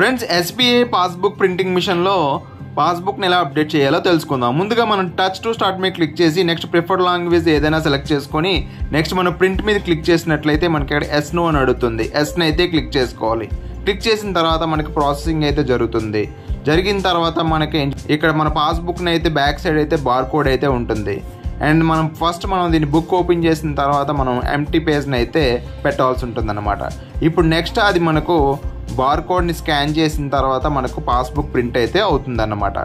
Friends SBI passbook printing మిషన్లో పాస్బుక్ని ఎలా update చేయాలో తెలుసుకుందాం. ముందుగా మనం టచ్ టు స్టార్ట్ మీద క్లిక్ చేసి నెక్స్ట్ ప్రిఫర్డ్ లాంగ్వేజ్ ఏదైనా సెలెక్ట్ చేసుకొని నెక్స్ట్ మనం ప్రింట్ మీద క్లిక్ చేసినట్లయితే మనకి ఇక్కడ ఎస్ నో అని అడుగుతుంది. ఎస్ని అయితే క్లిక్ చేసుకోవాలి. క్లిక్ చేసిన తర్వాత మనకి ప్రాసెసింగ్ అయితే జరుగుతుంది. జరిగిన తర్వాత మనకి ఇక్కడ మన పాస్బుక్ని అయితే బ్యాక్ సైడ్ అయితే బార్ కోడ్ అయితే ఉంటుంది. అండ్ మనం ఫస్ట్ మనం దీన్ని బుక్ ఓపెన్ చేసిన తర్వాత మనం ఎంటీ పేజ్ని అయితే పెట్టాల్సి ఉంటుంది అనమాట ఇప్పుడు నెక్స్ట్ అది మనకు బార్ బార్కోడ్ని స్కాన్ చేసిన తర్వాత మనకు పాస్బుక్ ప్రింట్ అయితే అవుతుంది అన్నమాట